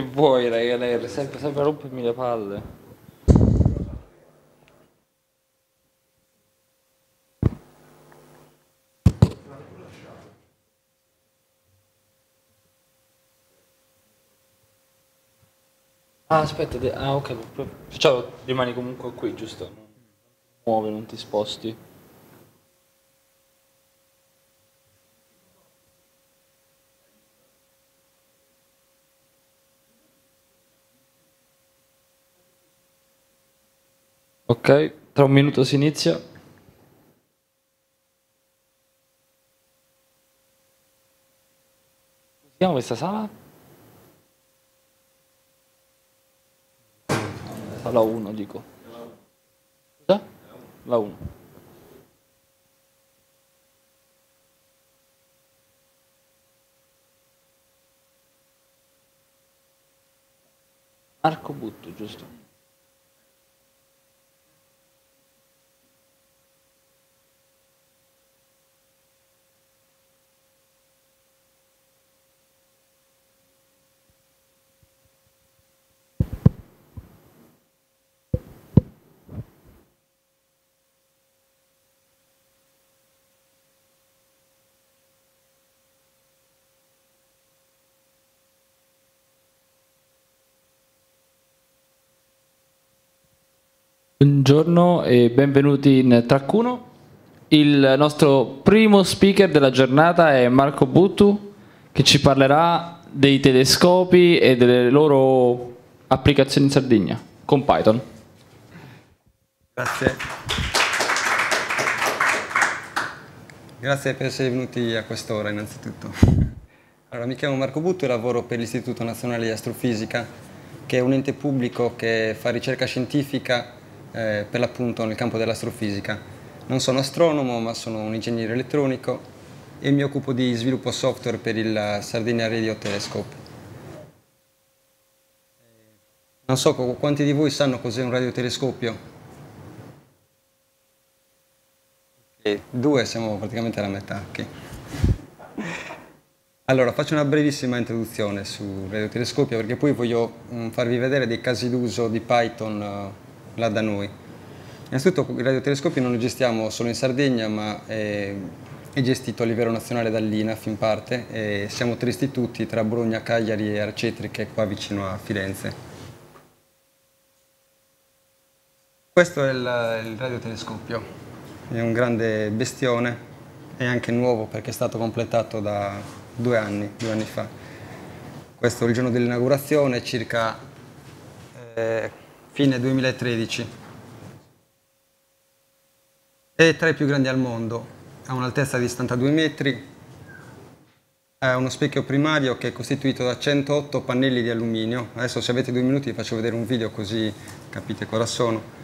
Che vuoi, raga, lei sempre, sempre rompermi le palle. Ah, aspetta, ah, ok, perciò rimani comunque qui, giusto? Non muovi, non ti sposti. Ok, tra un minuto si inizia. Chiama questa sala? Sala 1, dico. Scusa? La 1. Marco Butto, giusto? Buongiorno e benvenuti in Track 1. Il nostro primo speaker della giornata è Marco Buttu che ci parlerà dei telescopi e delle loro applicazioni in Sardegna con Python. Grazie. Grazie per essere venuti a quest'ora innanzitutto. Allora, mi chiamo Marco Buttu e lavoro per l'Istituto Nazionale di Astrofisica, che è un ente pubblico che fa ricerca scientifica eh, per l'appunto nel campo dell'astrofisica. Non sono astronomo, ma sono un ingegnere elettronico e mi occupo di sviluppo software per il Sardinia Radio Telescope. Non so quanti di voi sanno cos'è un radiotelescopio. E due siamo praticamente alla metà. Okay. Allora, faccio una brevissima introduzione sul radiotelescopio perché poi voglio mh, farvi vedere dei casi d'uso di Python uh, là da noi. Innanzitutto il radiotelescopio non lo gestiamo solo in Sardegna, ma è, è gestito a livello nazionale dall'INAF in parte e siamo tre istituti tra Bologna, Cagliari e Arcetri che è qua vicino a Firenze. Questo è il, il radiotelescopio, è un grande bestione, è anche nuovo perché è stato completato da due anni, due anni fa. Questo è il giorno dell'inaugurazione, circa eh, fine 2013. È tra i più grandi al mondo, ha un'altezza di 72 metri, ha uno specchio primario che è costituito da 108 pannelli di alluminio. Adesso se avete due minuti vi faccio vedere un video così capite cosa sono.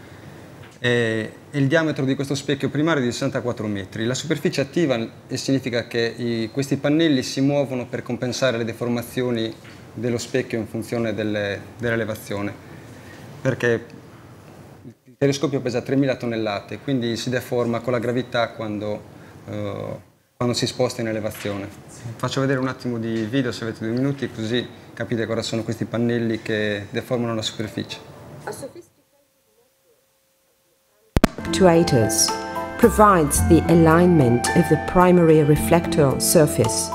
E il diametro di questo specchio primario è di 64 metri. La superficie attiva significa che i, questi pannelli si muovono per compensare le deformazioni dello specchio in funzione dell'elevazione perché il telescopio pesa 3.000 tonnellate, quindi si deforma con la gravità quando, uh, quando si sposta in elevazione. Faccio vedere un attimo di video se avete due minuti, così capite cosa sono questi pannelli che deformano la superficie. Actuators provides the alignment of the primary reflector surface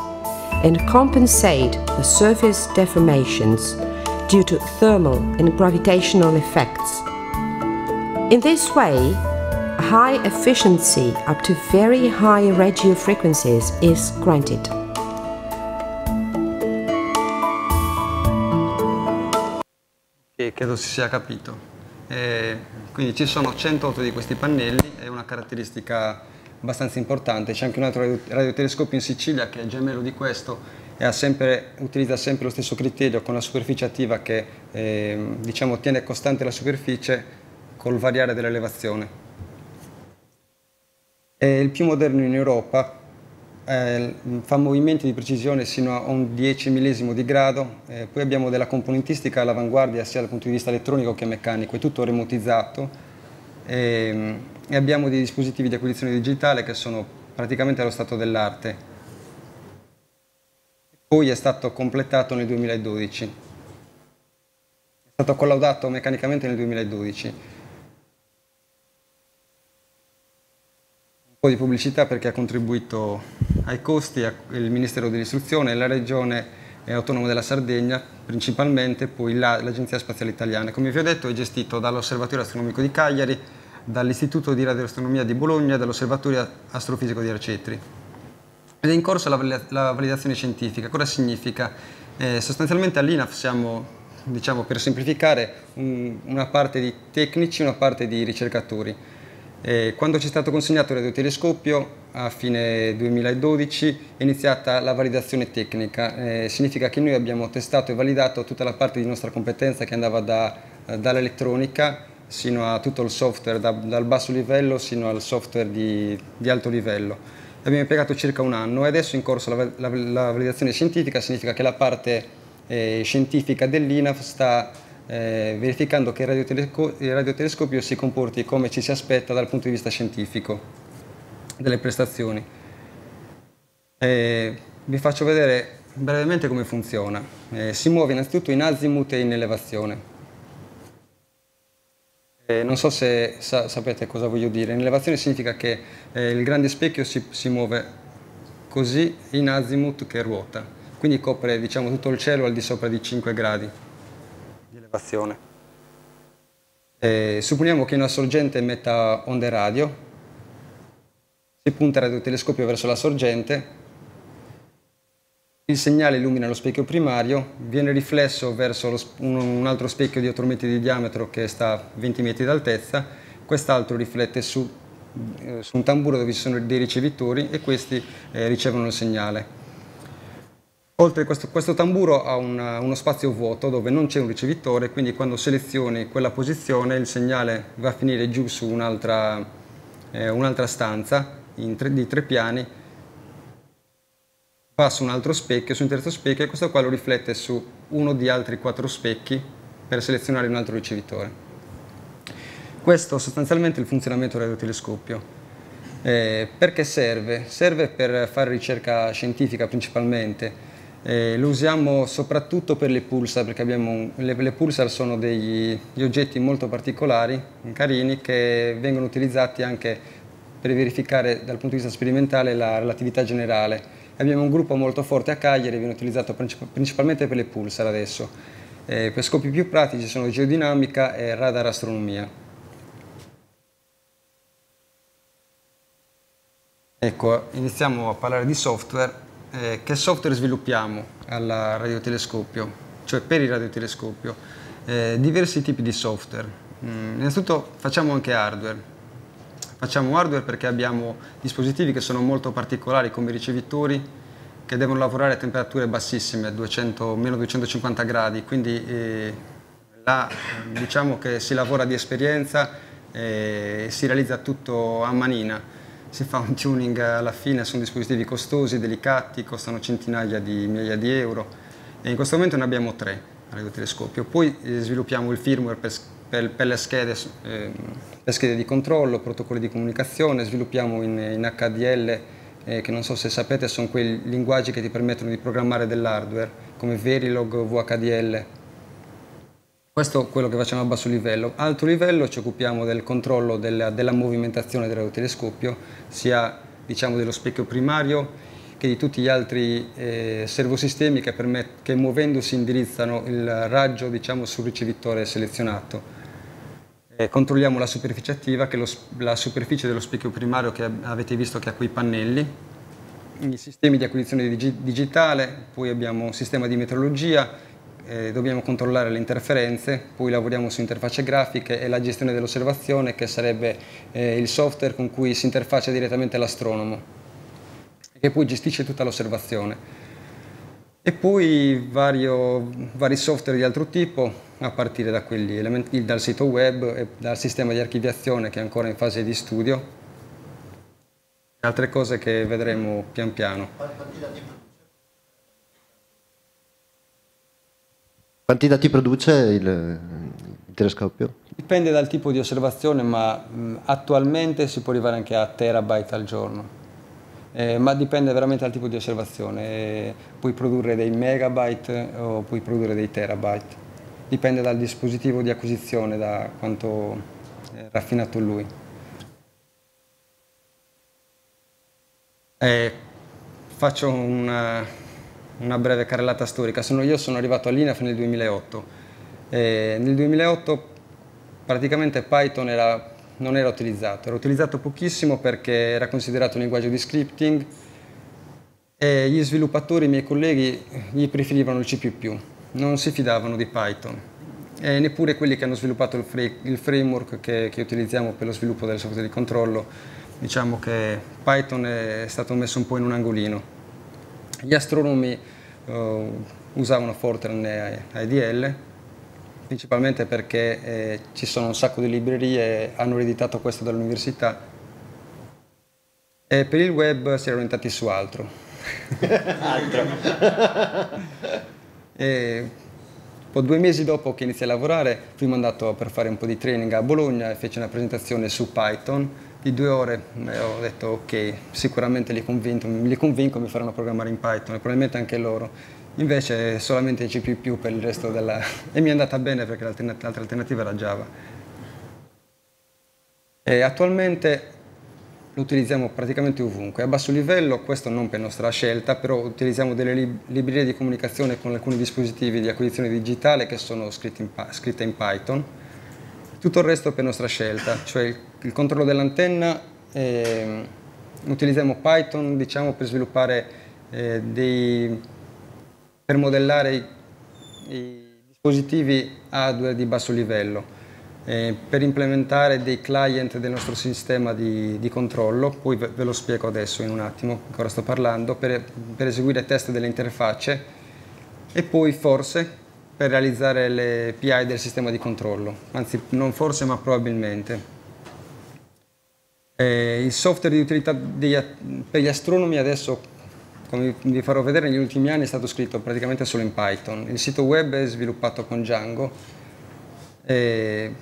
and compensate the surface deformations due to thermal and gravitational effects. In this way, high efficiency up to very high radio frequencies is granted. E credo si sia capito. E quindi ci sono 108 di questi pannelli, è una caratteristica abbastanza importante. C'è anche un altro radiotelescopio in Sicilia che è gemello di questo, sempre, utilizza sempre lo stesso criterio con la superficie attiva che eh, diciamo, tiene costante la superficie col variare dell'elevazione. È il più moderno in Europa, eh, fa movimenti di precisione sino a un 10 millesimo di grado, eh, poi abbiamo della componentistica all'avanguardia sia dal punto di vista elettronico che meccanico, è tutto remotizzato e, e abbiamo dei dispositivi di acquisizione digitale che sono praticamente allo stato dell'arte poi è stato completato nel 2012. stato collaudato meccanicamente nel 2012. Un po' di pubblicità perché ha contribuito ai costi il Ministero dell'Istruzione, la Regione Autonoma della Sardegna, principalmente poi l'Agenzia Spaziale Italiana. Come vi ho detto è gestito dall'Osservatorio Astronomico di Cagliari, dall'Istituto di Radioastronomia di Bologna e dall'Osservatorio Astrofisico di Arcetri. Ed è in corso la, la validazione scientifica. Cosa significa? Eh, sostanzialmente all'INAF siamo, diciamo per semplificare, un, una parte di tecnici e una parte di ricercatori. Eh, quando ci è stato consegnato il radiotelescopio a fine 2012 è iniziata la validazione tecnica, eh, significa che noi abbiamo testato e validato tutta la parte di nostra competenza che andava da, dall'elettronica sino a tutto il software, da, dal basso livello sino al software di, di alto livello abbiamo impiegato circa un anno e adesso è in corso la, la, la validazione scientifica, significa che la parte eh, scientifica dell'INAF sta eh, verificando che il, radiotelesco il radiotelescopio si comporti come ci si aspetta dal punto di vista scientifico delle prestazioni. Eh, vi faccio vedere brevemente come funziona. Eh, si muove innanzitutto in azimuth e in elevazione. Eh, non so se sa sapete cosa voglio dire. In elevazione significa che eh, il grande specchio si, si, muove così in azimuth che ruota, quindi copre diciamo, tutto il cielo al di sopra di 5 gradi di elevazione. Eh, supponiamo che una sorgente emetta onde radio, si punta il radiotelescopio verso la sorgente il segnale illumina lo specchio primario, viene riflesso verso un, altro specchio di 8 metri di diametro che sta a 20 metri d'altezza, quest'altro riflette su, eh, su, un tamburo dove ci sono dei ricevitori e questi eh, ricevono il segnale. Oltre questo, questo tamburo ha una, uno spazio vuoto dove non c'è un ricevitore, quindi quando selezioni quella posizione il segnale va a finire giù su un'altra eh, un stanza tre, di tre piani passa un altro specchio su un terzo specchio e questo qua lo riflette su uno di altri quattro specchi per selezionare un altro ricevitore. Questo sostanzialmente è il funzionamento del radiotelescopio. Eh, perché serve? Serve per fare ricerca scientifica principalmente. Eh, lo usiamo soprattutto per le pulsar, perché abbiamo, le, le, pulsar sono degli oggetti molto particolari, carini, che vengono utilizzati anche per verificare dal punto di vista sperimentale la relatività generale Abbiamo un gruppo molto forte a Cagliari, viene utilizzato principalmente per le pulsar adesso. Eh, per scopi più pratici sono geodinamica e radar astronomia. Ecco, iniziamo a parlare di software. Eh, che software sviluppiamo al radiotelescopio, cioè per il radiotelescopio? Eh, diversi tipi di software. Mm, innanzitutto facciamo anche hardware. Facciamo hardware perché abbiamo dispositivi che sono molto particolari come ricevitori che devono lavorare a temperature bassissime, 200, meno 250 gradi, quindi eh, là diciamo che si lavora di esperienza e si realizza tutto a manina. Si fa un tuning alla fine, sono dispositivi costosi, delicati, costano centinaia di migliaia di euro e in questo momento ne abbiamo tre a radiotelescopio. Poi eh, sviluppiamo il firmware per per, per, le schede, eh, le schede, di controllo, protocolli di comunicazione, sviluppiamo in, in HDL, eh, che non so se sapete sono quei linguaggi che ti permettono di programmare dell'hardware, come Verilog, VHDL. Questo è quello che facciamo a basso livello. A alto livello ci occupiamo del controllo della, della movimentazione del radiotelescopio, sia diciamo, dello specchio primario che di tutti gli altri eh, servosistemi che, che, muovendosi indirizzano il raggio diciamo, sul ricevitore selezionato. Eh, controlliamo la superficie attiva, che è la superficie dello specchio primario che avete visto che ha quei pannelli, i sistemi di acquisizione digi digitale, poi abbiamo un sistema di metrologia, eh, dobbiamo controllare le interferenze, poi lavoriamo su interfacce grafiche e la gestione dell'osservazione che sarebbe eh, il software con cui si interfaccia direttamente l'astronomo che poi gestisce tutta l'osservazione. E poi vario, vari software di altro tipo, a partire da quelli elementi, dal sito web e dal sistema di archiviazione che è ancora in fase di studio, altre cose che vedremo pian piano. Quanti dati produce il, il telescopio? Dipende dal tipo di osservazione, ma mh, attualmente si può arrivare anche a terabyte al giorno. Eh, ma dipende veramente dal tipo di osservazione, eh, puoi produrre dei megabyte o puoi produrre dei terabyte. Dipende dal dispositivo di acquisizione, da quanto è raffinato lui. E faccio una, una, breve carrellata storica. Sono, io sono arrivato all'INAF nel 2008. E nel 2008 praticamente Python era, non era utilizzato, era utilizzato pochissimo perché era considerato un linguaggio di scripting e gli sviluppatori, i miei colleghi, gli preferivano il C++, non si fidavano di Python e neppure quelli che hanno sviluppato il, fra il framework che, che, utilizziamo per lo sviluppo del software di controllo, diciamo che Python è stato messo un po' in un angolino. Gli astronomi uh, usavano Fortran e IDL, principalmente perché eh, ci sono un sacco di librerie, hanno ereditato questo dall'università e per il web si erano orientati su altro. Altro. e due mesi dopo che iniziai a lavorare fui mandato per fare un po' di training a Bologna e feci una presentazione su Python di due ore ho detto ok, sicuramente li, convinco, li convinco mi faranno programmare in Python e probabilmente anche loro. Invece solamente C++ per il resto della... e mi è andata bene perché l'alternativa alternativa era Java. E attualmente lo utilizziamo praticamente ovunque. A basso livello, questo non per nostra scelta, però utilizziamo delle lib librerie di comunicazione con alcuni dispositivi di acquisizione digitale che sono scritte in, scritte in Python. Tutto il resto per nostra scelta, cioè il, il controllo dell'antenna, eh, utilizziamo Python diciamo, per sviluppare eh, dei, per modellare i, i dispositivi hardware di basso livello eh, per implementare dei client del nostro sistema di, di controllo, poi ve, ve, lo spiego adesso in un attimo, ancora sto parlando, per, per eseguire test delle interfacce e poi forse per realizzare le PI del sistema di controllo, anzi non forse ma probabilmente. Eh, il software di utilità degli, per gli astronomi adesso, come vi farò vedere, negli ultimi anni è stato scritto praticamente solo in Python. Il sito web è sviluppato con Django. Eh,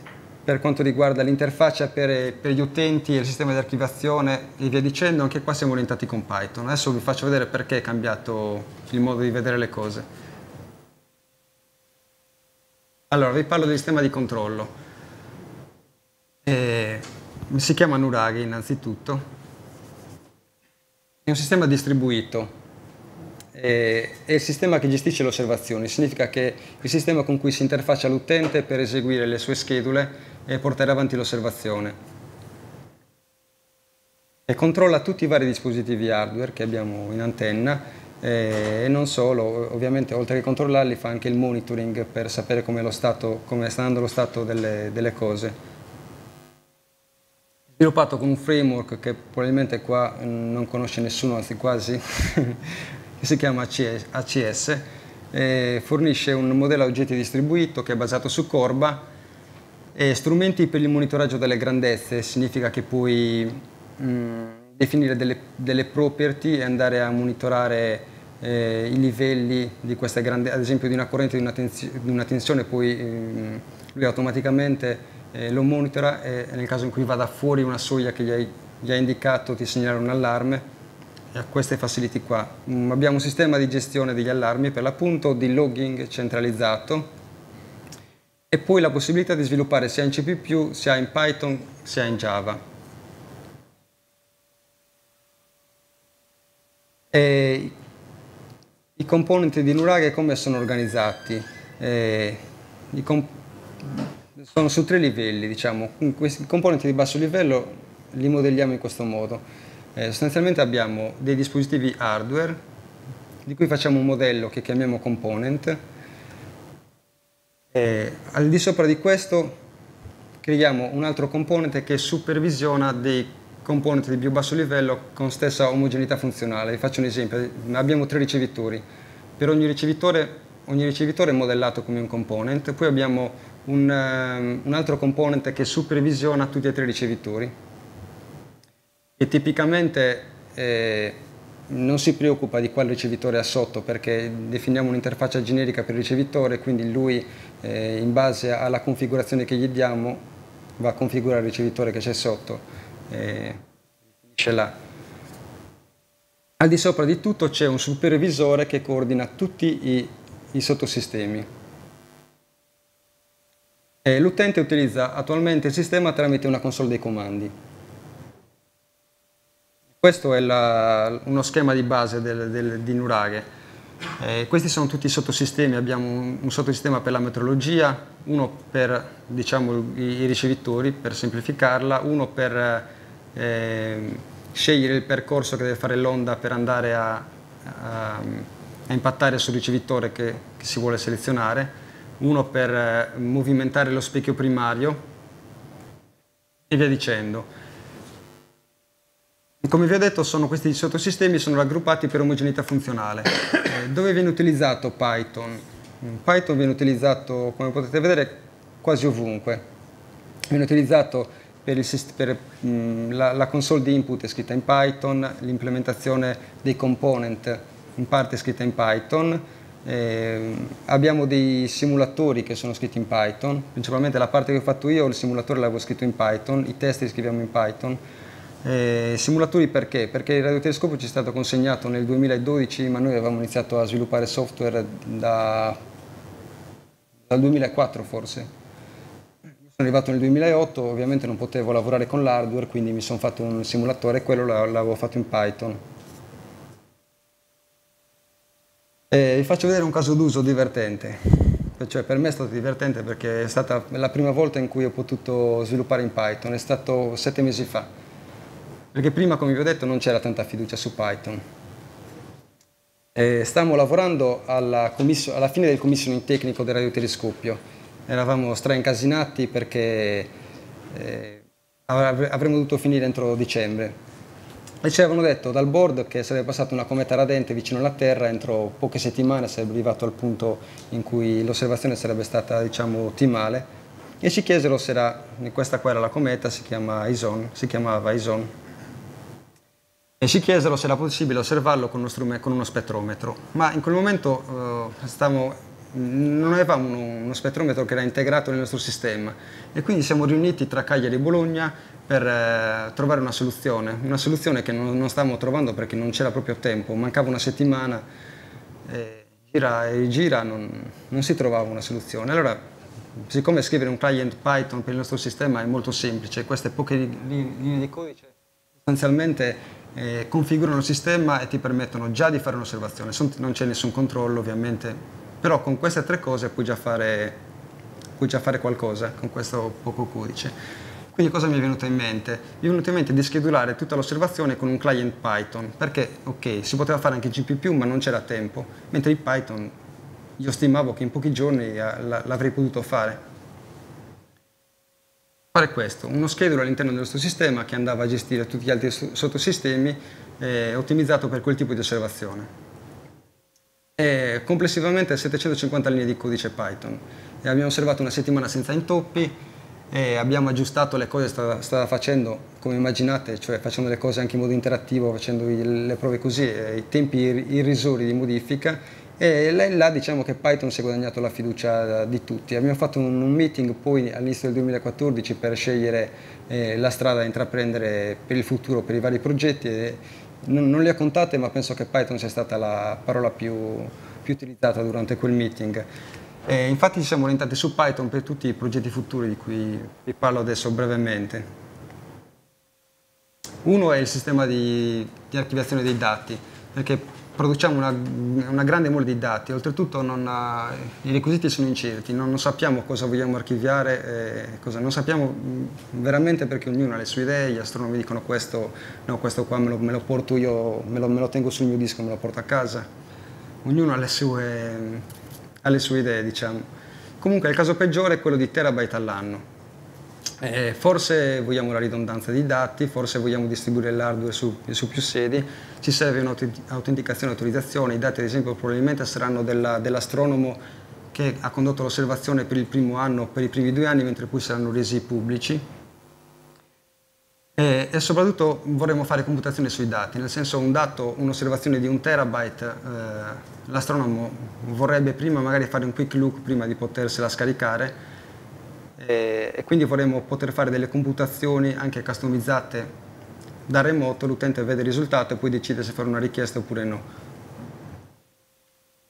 per quanto riguarda l'interfaccia per, per, gli utenti, il sistema di archiviazione e via dicendo, anche qua siamo orientati con Python. Adesso vi faccio vedere perché è cambiato il modo di vedere le cose. Allora, vi parlo del sistema di controllo. Eh, si chiama Nuraghi innanzitutto. È un sistema distribuito è il sistema che gestisce le osservazioni, significa che il sistema con cui si interfaccia l'utente per eseguire le sue schedule e portare avanti l'osservazione. E controlla tutti i vari dispositivi hardware che abbiamo in antenna e non solo, ovviamente oltre che controllarli fa anche il monitoring per sapere come, come sta andando lo stato delle, delle cose sviluppato con un framework che probabilmente qua non conosce nessuno, anzi quasi, che si chiama ACS, e fornisce un modello a oggetti distribuito che è basato su Corba e strumenti per il monitoraggio delle grandezze, significa che puoi mh, definire delle, delle, property e andare a monitorare eh, i livelli di queste grandezze, ad esempio di una corrente di una, di una tensione, poi eh, lui automaticamente eh, lo monitora e nel caso in cui vada fuori una soglia che gli hai, gli hai indicato ti segnala un allarme a queste facility qua. Mm, abbiamo un sistema di gestione degli allarmi per l'appunto di logging centralizzato e poi la possibilità di sviluppare sia in C++, sia in Python, sia in Java. E I componenti di Nuraghe come sono organizzati? Sono su tre livelli, diciamo. Questi componenti di basso livello li modelliamo in questo modo. Eh, sostanzialmente abbiamo dei dispositivi hardware di cui facciamo un modello che chiamiamo component. E al di sopra di questo creiamo un altro componente che supervisiona dei componenti di più basso livello con stessa omogeneità funzionale. Vi faccio un esempio, abbiamo tre ricevitori, per ogni ricevitore, ogni ricevitore è modellato come un component, poi abbiamo un, um, un altro componente che supervisiona tutti e tre i ricevitori e tipicamente eh, non si preoccupa di quale ricevitore ha sotto perché definiamo un'interfaccia generica per il ricevitore, quindi lui eh, in base alla configurazione che gli diamo va a configurare il ricevitore che c'è sotto e finisce là. Al di sopra di tutto c'è un supervisore che coordina tutti i, i sottosistemi. E l'utente utilizza attualmente il sistema tramite una console dei comandi. Questo è la, uno schema di base del, del, di Nuraghe. Eh, questi sono tutti i sottosistemi, abbiamo un, un, sottosistema per la metrologia, uno per diciamo, i, i, ricevitori, per semplificarla, uno per eh, scegliere il percorso che deve fare l'onda per andare a, a, a impattare sul ricevitore che, che, si vuole selezionare, uno per eh, movimentare lo specchio primario e via dicendo. Come vi ho detto, sono questi sottosistemi sono raggruppati per omogeneità funzionale. Eh, dove viene utilizzato Python? Python viene utilizzato, come potete vedere, quasi ovunque. Viene utilizzato per, il, per mh, la, la, console di input è scritta in Python, l'implementazione dei component in parte è scritta in Python, eh, abbiamo dei simulatori che sono scritti in Python, principalmente la parte che ho fatto io, il simulatore l'avevo scritto in Python, i test li scriviamo in Python, eh, simulatori perché? Perché il radiotelescopio ci è stato consegnato nel 2012, ma noi avevamo iniziato a sviluppare software da, dal 2004 forse. Sono arrivato nel 2008, ovviamente non potevo lavorare con l'hardware, quindi mi sono fatto un simulatore e quello l'avevo fatto in Python. Eh, vi faccio vedere un caso d'uso divertente. Cioè, per me è stato divertente perché è stata la prima volta in cui ho potuto sviluppare in Python, è stato sette mesi fa perché prima, come vi ho detto, non c'era tanta fiducia su Python. Stavamo lavorando alla, alla, fine del commissioning tecnico del radiotelescopio. Eravamo straincasinati perché eh, avremmo dovuto finire entro dicembre. E ci avevano detto dal board che sarebbe passata una cometa radente vicino alla Terra, entro poche settimane sarebbe arrivato al punto in cui l'osservazione sarebbe stata diciamo, ottimale e ci chiesero se era, questa qua era la cometa, si, chiama Ison, si chiamava Ison, e ci chiesero se era possibile osservarlo con uno, con uno spettrometro, ma in quel momento eh, stavamo, non avevamo uno, uno, spettrometro che era integrato nel nostro sistema. E quindi siamo riuniti tra Cagliari e Bologna per eh, trovare una soluzione, una soluzione che non, non, stavamo trovando perché non c'era proprio tempo, mancava una settimana, e gira e gira, non, non si trovava una soluzione. Allora, siccome scrivere un client Python per il nostro sistema è molto semplice, queste poche linee di codice sostanzialmente eh, configurano il sistema e ti permettono già di fare un'osservazione, non c'è nessun controllo ovviamente, però con queste tre cose puoi già fare, puoi già fare qualcosa con questo poco codice. Quindi cosa mi è venuto in mente? Mi è venuto in mente di schedulare tutta l'osservazione con un client Python, perché ok, si poteva fare anche GP+, ma non c'era tempo, mentre in Python io stimavo che in pochi giorni eh, l'avrei potuto fare fare questo, uno schedule all'interno del nostro sistema che andava a gestire tutti gli altri sottosistemi eh, ottimizzato per quel tipo di osservazione. E complessivamente 750 linee di codice Python e abbiamo osservato una settimana senza intoppi abbiamo aggiustato le cose che stava, stava facendo come immaginate, cioè facendo le cose anche in modo interattivo, facendo le prove così, i tempi irrisori di modifica e là diciamo che Python si è guadagnato la fiducia di tutti. Abbiamo fatto un, un meeting poi all'inizio del 2014 per scegliere eh, la strada da intraprendere per il futuro, per i vari progetti. E non, non, le ho contate, ma penso che Python sia stata la parola più, più utilizzata durante quel meeting. E infatti ci siamo orientati su Python per tutti i progetti futuri di cui vi parlo adesso brevemente. Uno è il sistema di, di archiviazione dei dati, perché produciamo una, una, grande mole di dati, oltretutto non, uh, i requisiti sono incerti, non, non, sappiamo cosa vogliamo archiviare, eh, cosa, non sappiamo veramente perché ognuno ha le sue idee, gli astronomi dicono questo, no questo qua me lo, me lo porto io, me lo, me lo, tengo sul mio disco, me lo porto a casa, ognuno ha le sue, ha le sue idee diciamo. Comunque il caso peggiore è quello di terabyte all'anno, eh, forse vogliamo la ridondanza dei dati, forse vogliamo distribuire l'hardware su, su, più sedi, ci serve un'autenticazione e autorizzazione, i dati ad esempio probabilmente saranno della, dell'astronomo che ha condotto l'osservazione per il primo anno, per i primi due anni, mentre poi saranno resi pubblici. E, e soprattutto vorremmo fare computazione sui dati, nel senso un dato, un'osservazione di un terabyte, eh, l'astronomo vorrebbe prima magari fare un quick look prima di potersela scaricare, e, quindi vorremmo poter fare delle computazioni anche customizzate da remoto, l'utente vede il risultato e poi decide se fare una richiesta oppure no.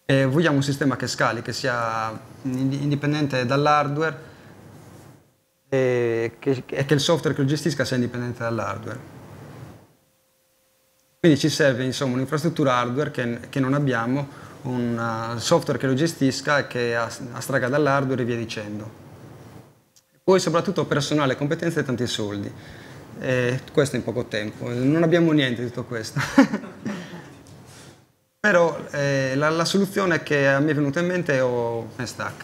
E vogliamo un sistema che scali, che sia indipendente dall'hardware, e che, e che il software che lo gestisca sia indipendente dall'hardware. Quindi ci serve insomma un'infrastruttura hardware che, che, non abbiamo, un uh, software che lo gestisca e che astraga dall'hardware e via dicendo. Poi soprattutto personale, competenze e tanti soldi. E questo in poco tempo. Non abbiamo niente di tutto questo. Però eh, la, la, soluzione che a me è venuta in mente è OpenStack.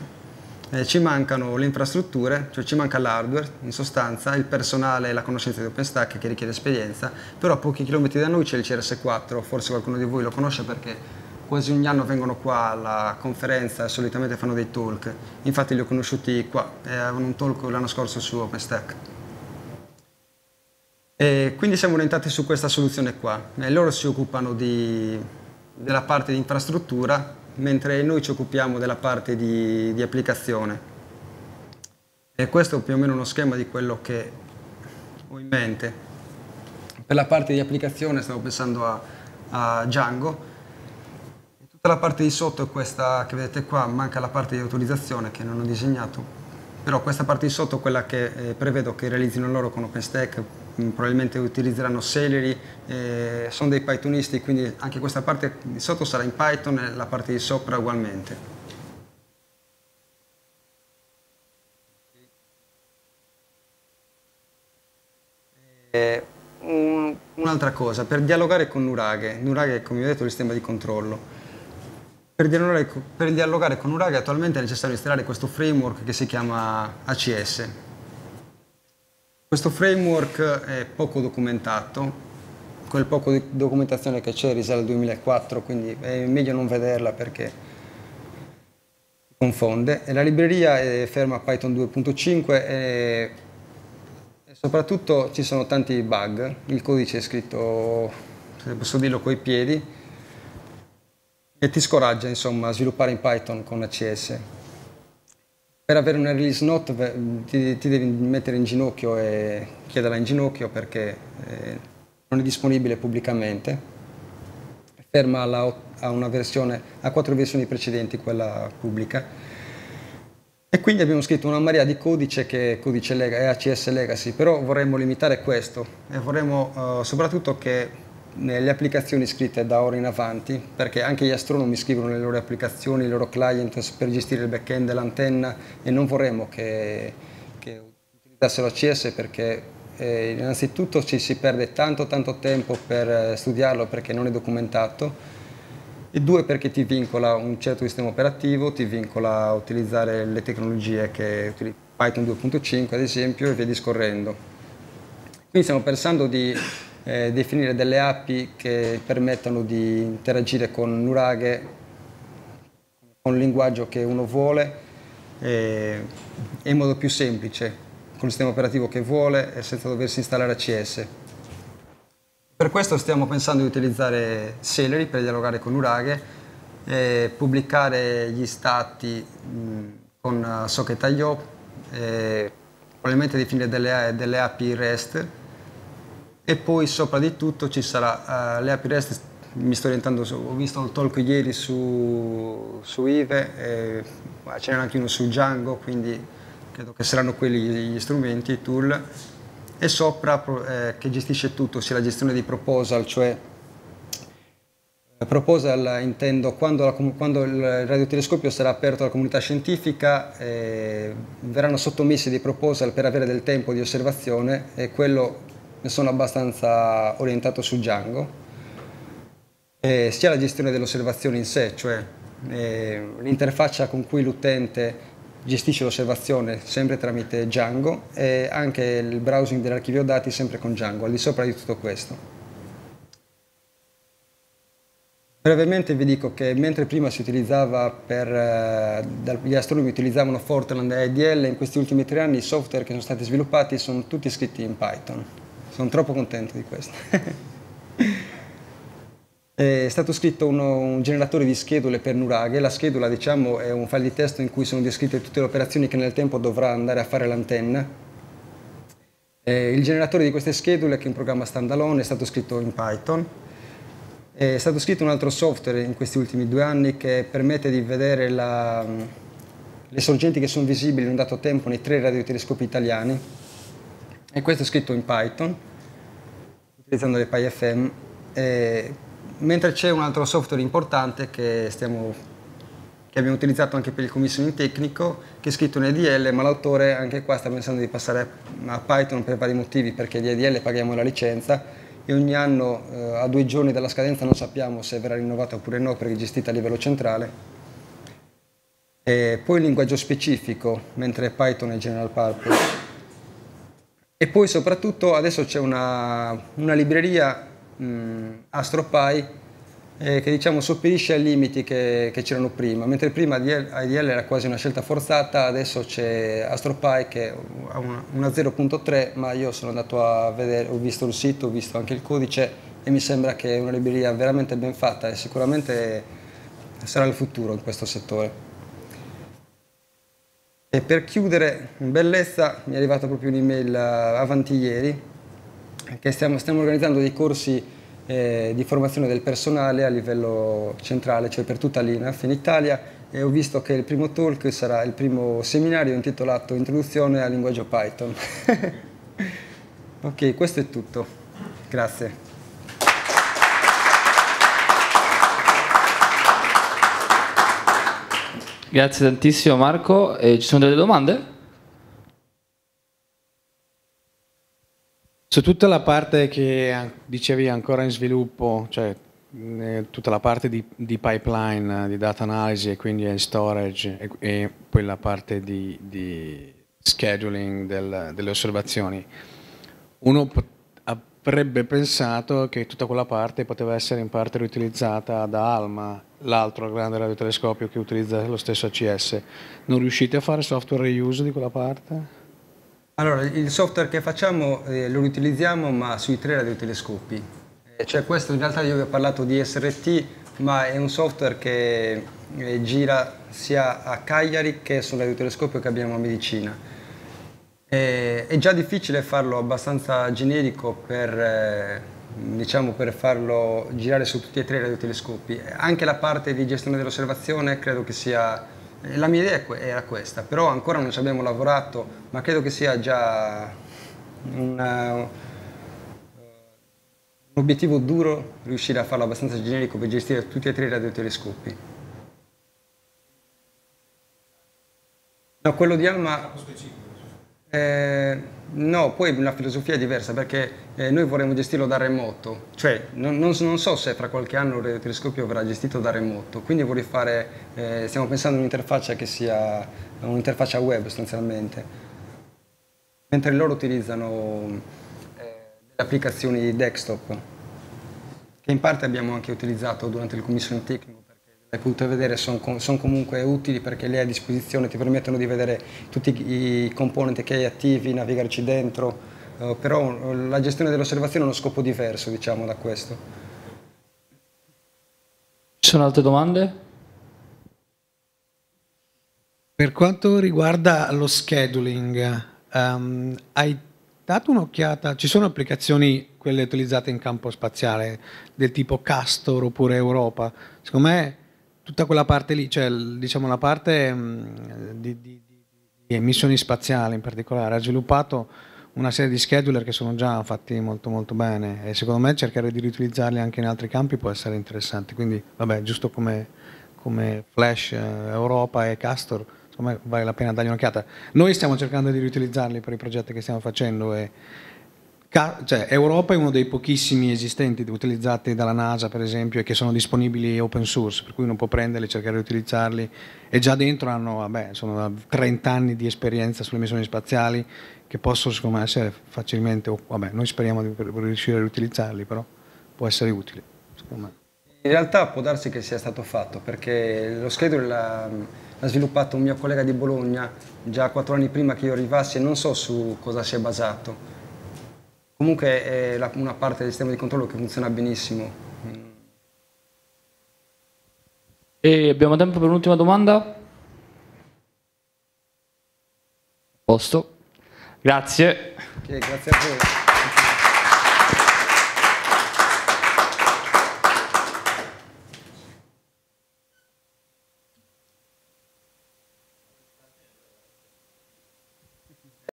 Eh, ci mancano le infrastrutture, cioè ci manca l'hardware, in sostanza, il personale e la conoscenza di OpenStack che richiede esperienza, però a pochi chilometri da noi c'è il CRS4, forse qualcuno di voi lo conosce perché quasi ogni anno vengono qua alla conferenza e solitamente fanno dei talk, infatti li ho conosciuti qua, avevano un talk l'anno scorso su OpenStack. E quindi siamo orientati su questa soluzione qua, e loro si occupano di, della parte di infrastruttura mentre noi ci occupiamo della parte di, di applicazione. E questo è più o meno uno schema di quello che ho in mente. Per la parte di applicazione stavo pensando a, a Django. La parte di sotto è questa che vedete qua, manca la parte di autorizzazione che non ho disegnato. Però questa parte di sotto è quella che eh, prevedo che realizzino loro con OpenStack Mm, probabilmente utilizzeranno Celery, eh, sono dei Pythonisti, quindi anche questa parte di sotto sarà in Python e la parte di sopra ugualmente. Eh, un, un'altra cosa, per dialogare con Nuraghe, Nuraghe come vi ho detto il sistema di controllo, per dialogare, per dialogare con Nuraghe attualmente è necessario installare questo framework che si chiama ACS, questo framework è poco documentato, quel poco di documentazione che c'è risale al 2004, quindi è meglio non vederla perché confonde. E la libreria è ferma a Python 2.5 e, e soprattutto ci sono tanti bug, il codice è scritto, se posso dirlo, coi piedi, e ti scoraggia insomma a sviluppare in Python con ACS per avere una release note ti, ti, devi mettere in ginocchio e chiederla in ginocchio perché eh, non è disponibile pubblicamente. Ferma alla, a una versione, a quattro versioni precedenti quella pubblica. E quindi abbiamo scritto una marea di codice che è codice lega, è ACS Legacy, però vorremmo limitare questo e vorremmo uh, soprattutto che nelle applicazioni scritte da ora in avanti, perché anche gli astronomi scrivono le loro applicazioni, i loro client per gestire il back-end dell'antenna e non vorremmo che, che utilizzassero ACS perché eh, innanzitutto ci si perde tanto tanto tempo per eh, studiarlo perché non è documentato e due perché ti vincola un certo sistema operativo, ti vincola a utilizzare le tecnologie che Python 2.5 ad esempio e via discorrendo. Quindi stiamo pensando di eh, definire delle API che permettano di interagire con Nuraghe con il linguaggio che uno vuole e in modo più semplice, con il sistema operativo che vuole e senza doversi installare ACS. Per questo stiamo pensando di utilizzare Celery per dialogare con Nuraghe, e pubblicare gli stati mh, con Socket.io, probabilmente definire delle, delle API REST e poi sopra di tutto ci sarà uh, le API REST mi sto orientando su, ho visto il talk ieri su, su IVE, e, ce n'era anche uno su Django, quindi credo che saranno quelli gli strumenti, i tool, e sopra eh, che gestisce tutto, sia la gestione di proposal, cioè eh, proposal intendo quando, la, quando, il radiotelescopio sarà aperto alla comunità scientifica eh, verranno sottomessi dei proposal per avere del tempo di osservazione e quello ne sono abbastanza orientato su Django, eh, sia la gestione dell'osservazione in sé, cioè eh, l'interfaccia con cui l'utente gestisce l'osservazione sempre tramite Django e anche il browsing dell'archivio dati sempre con Django, al di sopra di tutto questo. Brevemente vi dico che mentre prima si utilizzava per, eh, gli astronomi utilizzavano Fortran e IDL, in questi ultimi tre anni i software che sono stati sviluppati sono tutti scritti in Python. Sono troppo contento di questo. è stato scritto uno, un generatore di schedule per Nuraghe. La schedula diciamo, è un file di testo in cui sono descritte tutte le operazioni che nel tempo dovrà andare a fare l'antenna. il generatore di queste schedule, che è un programma standalone, è stato scritto in Python. È stato scritto un altro software in questi ultimi due anni che permette di vedere la, le sorgenti che sono visibili in un dato tempo nei tre radiotelescopi italiani e questo è scritto in Python utilizzando le PyFM mentre c'è un altro software importante che, stiamo, che, abbiamo utilizzato anche per il commissioning tecnico che è scritto in EDL ma l'autore anche qua sta pensando di passare a Python per vari motivi perché di EDL paghiamo la licenza e ogni anno eh, a due giorni dalla scadenza non sappiamo se verrà rinnovata oppure no perché è gestita a livello centrale. E poi il linguaggio specifico, mentre Python è general purpose. E poi soprattutto adesso c'è una, una libreria mh, AstroPy eh, che diciamo sopperisce ai limiti che, che c'erano prima, mentre prima IDL era quasi una scelta forzata, adesso c'è AstroPy che ha una, una 0.3, ma io sono andato a vedere, ho visto il sito, ho visto anche il codice e mi sembra che è una libreria veramente ben fatta e sicuramente sarà il futuro in questo settore. E per chiudere, in bellezza, mi è arrivata proprio un'email eh, avanti ieri, che stiamo, stiamo organizzando dei corsi eh, di formazione del personale a livello centrale, cioè per tutta l'INAF in Italia e ho visto che il primo talk sarà il primo seminario intitolato Introduzione al linguaggio Python. ok, questo è tutto. Grazie. Grazie tantissimo Marco. E ci sono delle domande? Su tutta la parte che dicevi ancora in sviluppo, cioè tutta la parte di, di pipeline, di data analisi e quindi in storage e, e, poi la parte di, di scheduling del, delle osservazioni, uno avrebbe pensato che tutta quella parte poteva essere in parte riutilizzata da ALMA, l'altro grande radiotelescopio che utilizza lo stesso ACS. Non riuscite a fare software reuse di quella parte? Allora, il software che facciamo eh, lo utilizziamo ma sui tre radiotelescopi. Eh, cioè questo in realtà io vi ho parlato di SRT, ma è un software che eh, gira sia a Cagliari che sul radiotelescopio che abbiamo a Medicina. Eh, è già difficile farlo abbastanza generico per, eh, diciamo, per farlo girare su tutti e tre i radiotelescopi. Anche la parte di gestione dell'osservazione credo che sia la mia idea era questa, però ancora non ci abbiamo lavorato, ma credo che sia già una, un obiettivo duro riuscire a farlo abbastanza generico per gestire tutti e tre i radiotelescopi. No, quello di Alma... Eh, no, poi una filosofia diversa perché eh, noi vorremmo gestirlo da remoto, cioè non, non, non, so se fra qualche anno il telescopio verrà gestito da remoto, quindi vorrei fare, eh, stiamo pensando a un'interfaccia che sia un'interfaccia web sostanzialmente, mentre loro utilizzano eh, delle applicazioni desktop che in parte abbiamo anche utilizzato durante il commissioning tecnico hai potuto vedere sono, sono comunque utili perché le hai a disposizione, ti permettono di vedere tutti i componenti che hai attivi, navigarci dentro, uh, però la gestione dell'osservazione ha uno scopo diverso diciamo da questo. Ci sono altre domande? Per quanto riguarda lo scheduling, um, hai dato un'occhiata, ci sono applicazioni, quelle utilizzate in campo spaziale, del tipo Castor oppure Europa, secondo me tutta quella parte lì, cioè diciamo la parte mh, di, di, di, emissioni spaziali in particolare, ha sviluppato una serie di scheduler che sono già fatti molto molto bene e secondo me cercare di riutilizzarli anche in altri campi può essere interessante, quindi vabbè giusto come, come Flash, eh, Europa e Castor, secondo me vale la pena dargli un'occhiata. Noi stiamo cercando di riutilizzarli per i progetti che stiamo facendo e cioè, Europa è uno dei pochissimi esistenti utilizzati dalla NASA per esempio e che sono disponibili open source per cui uno può prenderli, cercare di utilizzarli e già dentro hanno vabbè, sono 30 anni di esperienza sulle missioni spaziali che possono secondo me essere facilmente, vabbè, noi speriamo di riuscire a riutilizzarli però può essere utile secondo me. In realtà può darsi che sia stato fatto perché lo schedule l'ha, l'ha sviluppato un mio collega di Bologna già quattro anni prima che io arrivassi e non so su cosa si è basato Comunque è una parte del sistema di controllo che funziona benissimo. E abbiamo tempo per un'ultima domanda? Posto. Grazie. Okay, grazie a voi.